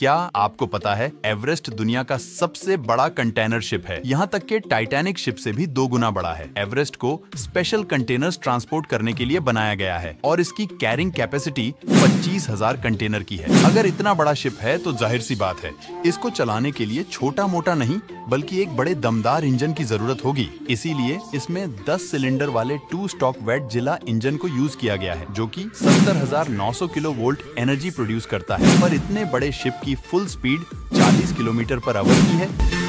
क्या आपको पता है एवरेस्ट दुनिया का सबसे बड़ा कंटेनर शिप है? यहाँ तक के टाइटैनिक शिप से भी दो गुना बड़ा है। एवरेस्ट को स्पेशल कंटेनर्स ट्रांसपोर्ट करने के लिए बनाया गया है और इसकी कैरिंग कैपेसिटी पच्चीस हज़ार कंटेनर की है। अगर इतना बड़ा शिप है तो ज़ाहिर सी बात है इसको चलाने के लिए छोटा मोटा नहीं बल्कि एक बड़े दमदार इंजन की ज़रूरत होगी। इसीलिए इसमें 10 सिलेंडर वाले टू स्टॉक वेट जिला इंजन को यूज़ किया गया है जो कि 70,900 किलो वोल्ट एनर्जी प्रोड्यूस करता है। पर इतने बड़े शिप की full speed 40 kilometre per hour की है।